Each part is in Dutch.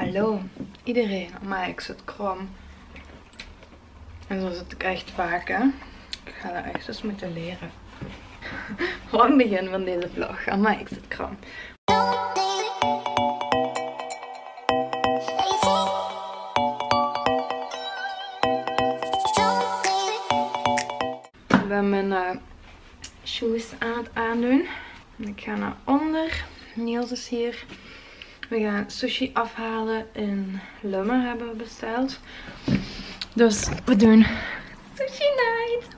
Hallo iedereen, maar ik zit krom. En zo zit ik echt vaak hè. Ik ga dat echt eens moeten leren. Lang begin van deze vlog, maar ik zit krom. Ik ben mijn uh, shoes aan het aandoen. En ik ga naar onder. Niels is hier. We gaan sushi afhalen in Lummer hebben we besteld. Dus we doen sushi night.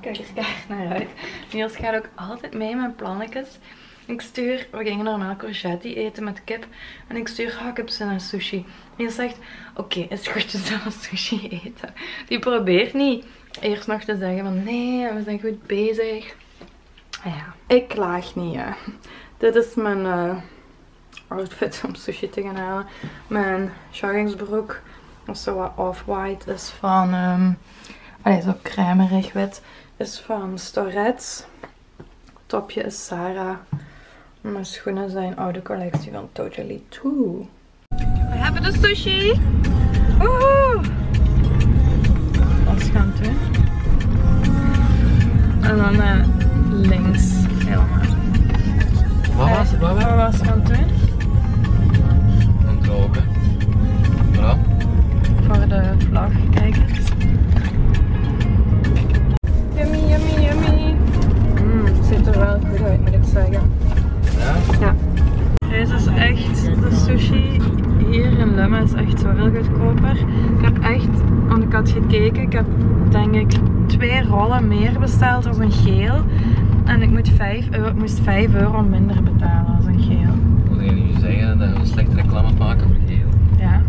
Kijk er kaart naar uit. Niels gaat ook altijd mee met plannetjes. Ik stuur, we gingen normaal courgette eten met kip. En ik stuur, oh, ik sushi. Niels zegt, oké, is het goed, je zal sushi eten. Die probeert niet eerst nog te zeggen van, nee, we zijn goed bezig. Ja, ik klaag niet, hè. Dit is mijn... Uh, outfit om sushi te gaan halen. Mijn joggingsbroek, of zo wat off-white, is van, um, allee, zo crèmerig wit, is van Storets. Topje is Sarah. Mijn schoenen zijn oude collectie van Totally Too. We hebben de sushi! Woehoe! Wat gaan doen. En dan uh, links helemaal. Wat was? Wat was gaan doen? Voilà. Voor de vlogkijkers. Yummy, yummy, yummy. Mmm, het ziet er wel goed uit, moet ik zeggen. Ja? Ja. Deze is echt, de sushi hier in Lummen is echt zoveel goedkoper. Ik heb echt, want ik had gekeken, ik heb denk ik twee rollen meer besteld als een geel. En ik moet 5 euro, moest 5 euro minder betalen als een geel. Wil je nu zeggen dat we een slechte reclame maken voor geel? Ja,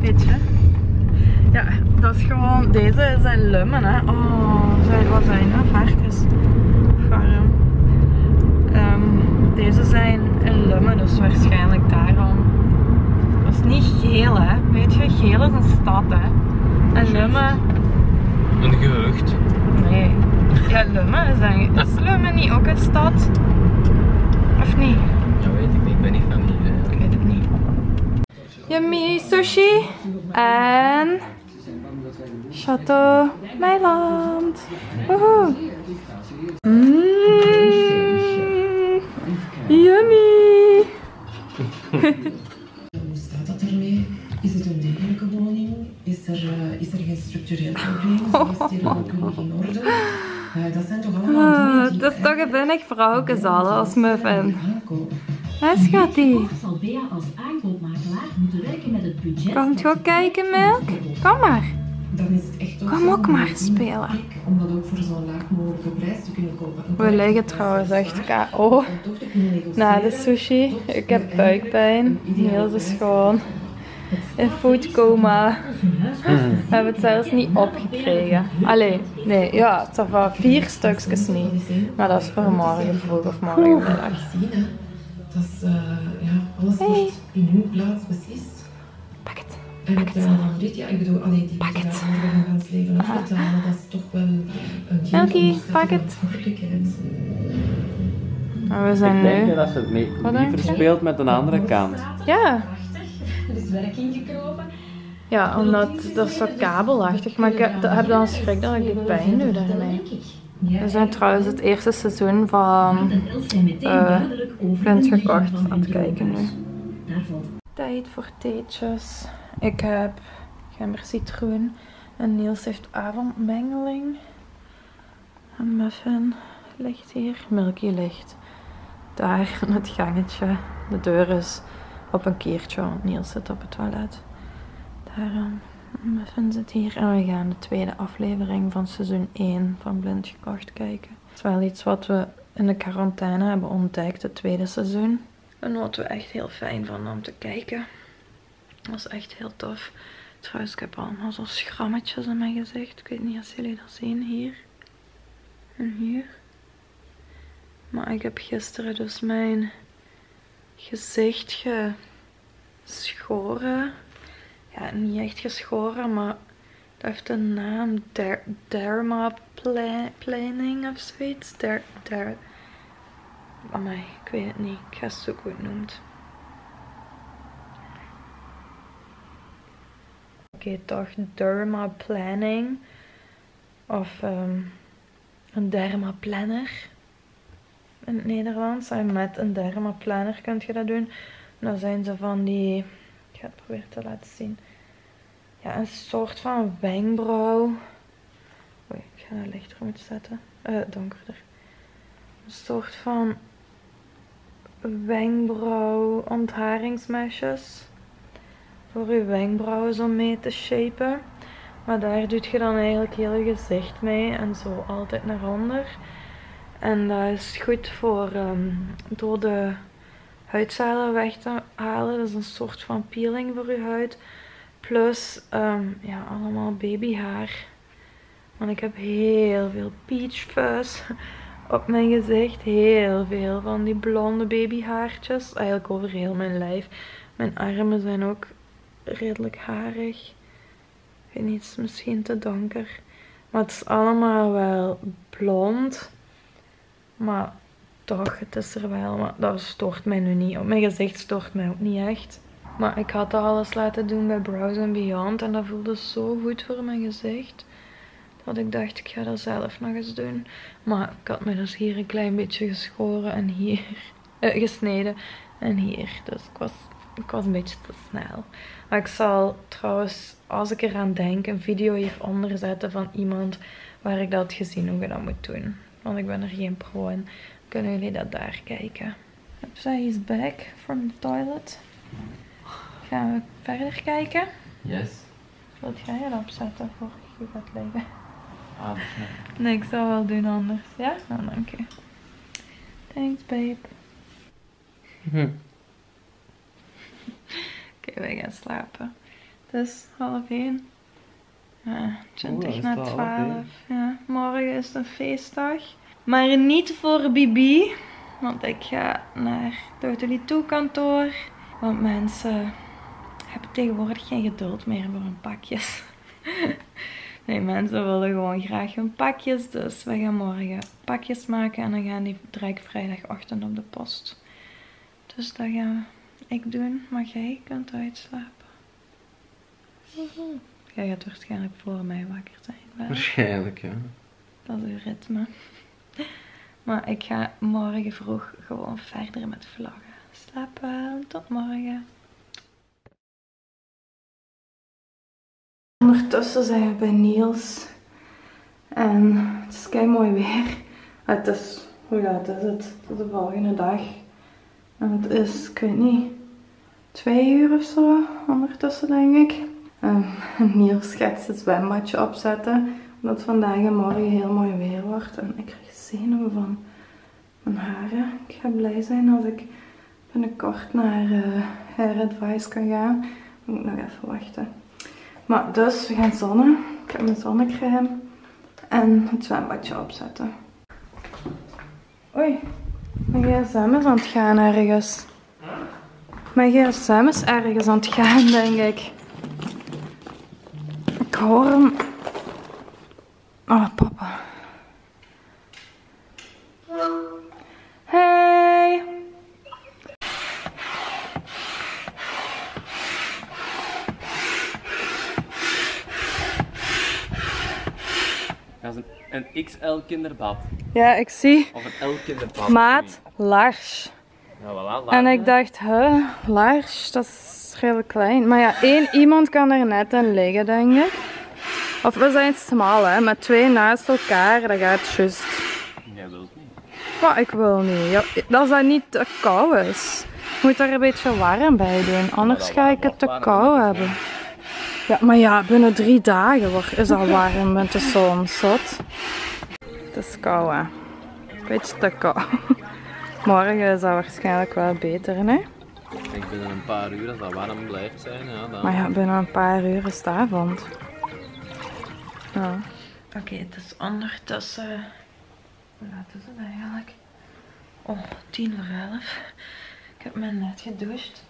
weet je. Ja, dat is gewoon, deze een lummen hè. Oh, zijn, wat zijn dat? Varkens. Farm. Um, deze zijn in lummen, dus waarschijnlijk daarom. Dat is niet geel hè. Weet je, geel is een stad hè. En lummen... Een gehucht. Nee. Ja, Lummen is, een, is Lummen niet ook een stad? Of niet? Ja, weet ik niet. Ik ben niet van hier. Ik weet het niet. Yummy sushi en Chateau Meiland. Woehoe. Mm, yummy. Hoe staat dat ermee? Is het een degelijke woning? Is er, uh, is er geen structureel probleem? Is de stedenbouwkundig in orde? Uh, dat zijn toch allemaal dingen Ah, het is toch een vinnig vrouwkezal als muffin. Aankopen. Hè schattie? zal Bea als aankoopmakelaar moeten werken met het budget. Komt gewoon kijken Milk? Kom maar. Dan is het echt Kom ook maar spelen. plek Om dat ook voor zo'n laag mogelijke prijs te kunnen kopen. Een We liggen trouwens echt KO. te Na de sushi. Ik heb buikpijn. is prijs. gewoon in foodcoma. We hebben het zelfs niet opgekregen. Allee, nee, ja, het zijn vier stukjes niet. Maar dat is voor morgen vroeg of morgenmiddag. Dat is, eh, ja, alles Hey. wordt in uw plaats beslist. Pak het. En Pak het dan dit, ja, ik bedoel, allee, die Pak die het. gaan het leven afbetalen, dat is toch wel een Elkie, pak het. Maar we zijn Ik denk nu. dat ze het mee, liever speelt met een andere kant. Ja, Er is werk ingekropen. ja, omdat dat is zo kabelachtig. Maar ik heb, heb dan schrik dat ik die pijn doe daarmee. We zijn trouwens het eerste seizoen van En meteen eh, gekocht aan het kijken nu. Tijd voor theetjes. Ik heb gember citroen. En Niels heeft avondmengeling. Een muffin ligt hier. Milky ligt daar in het gangetje. De deur is op een keertje, want Niels zit op het toilet. Daarom. Muffin zit hier. En we gaan de tweede aflevering van seizoen 1 van Blind Gekocht kijken. Het is wel iets wat we in de quarantaine hebben ontdekt, het tweede seizoen. En wat we echt heel fijn vonden om te kijken. Dat was echt heel tof. Trouwens, ik heb allemaal zo schrammetjes in mijn gezicht. Ik weet niet of jullie dat zien hier. En hier. Maar ik heb gisteren dus mijn gezicht geschoren. Ja, niet echt geschoren, maar dat heeft een naam. Der dermaplaning of zoiets. Der, der, Amai, ik weet het niet. Ik ga zoeken hoe het noemt. oké toch, dermaplanning. Of ehm, een dermaplanner in het Nederlands. Met een dermaplanner kun je dat doen. En dan zijn ze van die, ga het proberen te laten zien. Ja, een soort van wenkbrauw. Oei, ik ga het lichter moeten zetten. Eh, donkerder. Een soort van wenkbrauw ontharingsmesjes. Voor je wenkbrauwen zo mee te shapen. Maar daar doet je dan eigenlijk heel je gezicht mee en zo altijd naar onder. En dat is goed voor ehm, door de huidcellen weg te halen. Dat is een soort van peeling voor je huid. Plus ehm, ja, allemaal babyhaar. Want ik heb heel veel peach fuzz op mijn gezicht. Heel veel van die blonde babyhaartjes. Eigenlijk over heel mijn lijf. Mijn armen zijn ook redelijk harig. Ik weet niet, misschien te donker. Maar het is allemaal wel blond. Maar toch, het is er wel. Maar dat stoort mij nu niet. Op mijn gezicht stoort mij ook niet echt. Maar ik had dat alles laten doen bij Brows Beyond. En dat voelde zo goed voor mijn gezicht. Dat ik dacht, ik ga dat zelf nog eens doen. Maar ik had me dus hier een klein beetje geschoren en hier eh, gesneden. En hier. Dus ik was, ik was een beetje te snel. Maar ik zal trouwens, als ik eraan denk, een video hieronder zetten van iemand waar ik dat gezien hoe je dat moet doen. Want ik ben er geen pro in. Kunnen jullie dat daar kijken. Zij is back from the toilet. Gaan we verder kijken? Yes. Wat ga je erop zetten voor je gaat liggen? Ah. Nee, ik zal wel doen anders. Ja? Nou, dank je. Thanks, babe. Hm. Oké, wij gaan slapen. Het is half één. Ja, 20 Oeh, is na het al half 12. één? Ja, morgen is een feestdag. Maar niet voor Bibi. Want ik ga naar het toe kantoor. Want mensen hebben tegenwoordig geen geduld meer voor hun pakjes. Nee, mensen willen gewoon graag hun pakjes. Dus we gaan morgen pakjes maken en dan gaan die direct vrijdagochtend op de post. Dus dat gaan ik doen, maar jij kunt uitslapen. Jij gaat waarschijnlijk voor mij wakker zijn. Waarschijnlijk, ja. Dat is uw ritme. Maar ik ga morgen vroeg gewoon verder met vloggen. Slaap wel, tot morgen. Ondertussen zijn we bij Niels. En het is kei mooi weer. Het is, hoe laat is het? Het is de volgende dag. En het is, ik weet niet, twee uur of zo ondertussen denk ik. En Niels gaat het zwembadje opzetten. Omdat vandaag en morgen heel mooi weer wordt. En ik krijg zenuwen van mijn haren. Ik ga blij zijn als ik binnenkort naar eh Hair Advice kan gaan. Moet ik nog even wachten. Maar dus, we gaan zonnen. Ik heb mijn zonnecrème. En het zwembadje opzetten. Oei, mijn gsm is aan het gaan ergens. Mijn gsm is ergens aan het gaan, denk ik. Ik hoor hem. Oh, papa. Een, XL kinderbad. Ja, ik zie. Of een L kinderbad. Maat Lars. Ja, voilà. En ik dacht, hè, Lars, dat is redelijk klein. Maar ja, één iemand kan er net in liggen, denk ik. Of we zijn smal, hè, met twee naast elkaar, dat gaat juist. Jij wilt niet. Maar ik wil niet. Ja, als dat niet te koud is. Je moet er een beetje warm bij doen, anders ga ik het te koud hebben. Ja, maar ja, binnen drie dagen wordt, is al warm met de zon, zot. Het is koud, hè. Een beetje te koud. Morgen is dat waarschijnlijk wel beter, hè. Ik denk binnen een paar uur, als dat warm blijft zijn, ja, dan... Maar ja, binnen een paar uur is het avond. Ja. Oké, het is ondertussen... Hoe laat is het eigenlijk? Oh, tien voor elf. Ik heb me net gedoucht.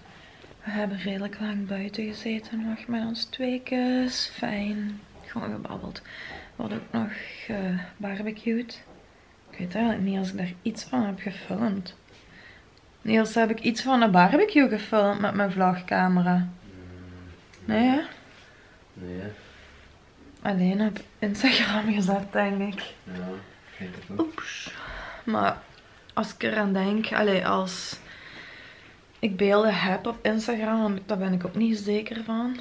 We hebben redelijk lang buiten gezeten nog met ons tweekes. Fijn. Gewoon gebabbeld. We hadden ook nog gebarbecued. Ik weet eigenlijk niet als ik daar iets van heb gefilmd. Niels, heb ik iets van een barbecue gefilmd met mijn vlogcamera? Nee, hè? Nee, alleen op Instagram gezet, denk ik. Ja, ik denk het ook. Oeps. Maar als ik eraan denk, allee, als ik beelden heb op Instagram, want daar ben ik ook niet zeker van,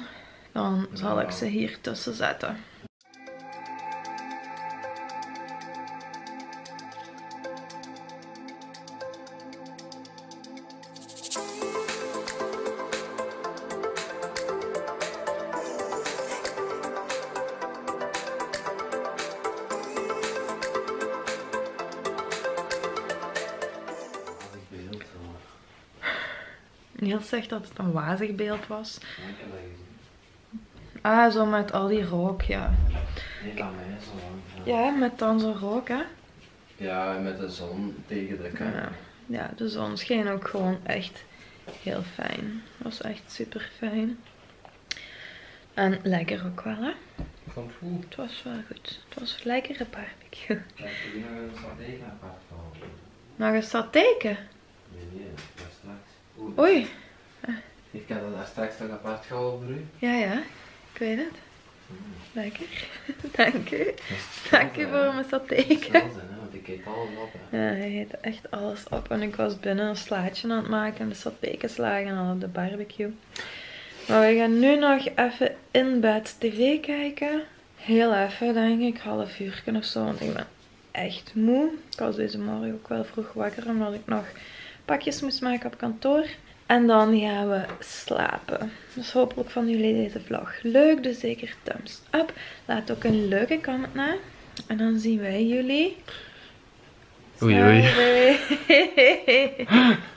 dan zal ik ze hier tussen zetten. Niels zegt dat het een wazig beeld was. Ja, ik heb dat gezien. Ah, zo met al die rook, ja. Nee, dat mij zo lang. Ja. Ja, met dan zo'n rook, hè. ja, en met de zon tegen de kant. Ja. ja, de zon scheen ook gewoon echt heel fijn. Was echt super fijn. En lekker ook wel, hè. Ik vond het goed. Het was wel goed. Het was een lekkere barbecue. Ik heb hier nog een saté apart gehouden. Nog teken. Nee, nee, Oei. Ik had dat daar straks nog apart voor u. Ja, ja. Ik weet het. Lekker. Dank u. Dank u voor mijn hè, want ik eet alles op. Hè. Ja, hij eet echt alles op. En ik was binnen een slaatje aan het maken en de satéken slagen aan op de barbecue. Maar we gaan nu nog even in bed tv kijken. Heel even, denk ik. Half uur of zo, want ik ben echt moe. Ik was deze morgen ook wel vroeg wakker, omdat ik nog pakjes moest maken op kantoor. En dan gaan we slapen. Dus hopelijk vonden jullie deze vlog leuk. Dus zeker thumbs up. Laat ook een leuke comment na. En dan zien wij jullie. Oei, oei.